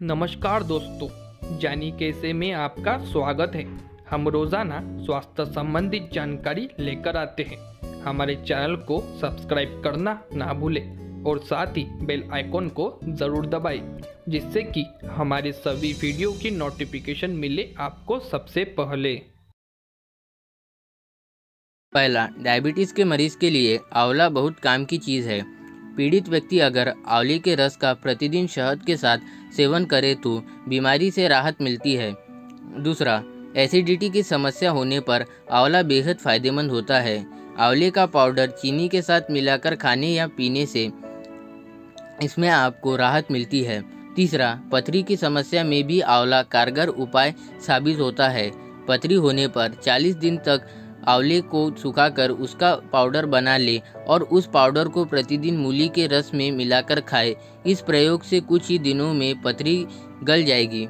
नमस्कार दोस्तों, जानी कैसे में आपका स्वागत है। हम रोज़ाना स्वास्थ्य संबंधित जानकारी लेकर आते हैं। हमारे चैनल को सब्सक्राइब करना ना भूलें और साथ ही बेल आइकॉन को ज़रूर दबाएँ, जिससे कि हमारे सभी वीडियो की नोटिफिकेशन मिले आपको सबसे पहले। पहला, डायबिटीज़ के मरीज़ के लिए आंवला बहुत काम की चीज़ है। पीड़ित व्यक्ति अगर आंवले के रस का प्रतिदिन शहद के साथ सेवन करे तो बीमारी से राहत मिलती है। दूसरा, एसिडिटी की समस्या होने पर आंवला बेहद फ़ायदेमंद होता है। आंवले का पाउडर चीनी के साथ मिलाकर खाने या पीने से इसमें आपको राहत मिलती है। तीसरा, पथरी की समस्या में भी आंवला कारगर उपाय साबित होता है। पथरी होने पर 40 दिन तक आंवले को सुखाकर उसका पाउडर बना ले और उस पाउडर को प्रतिदिन मूली के रस में मिलाकर खाए। इस प्रयोग से कुछ ही दिनों में पथरी गल जाएगी।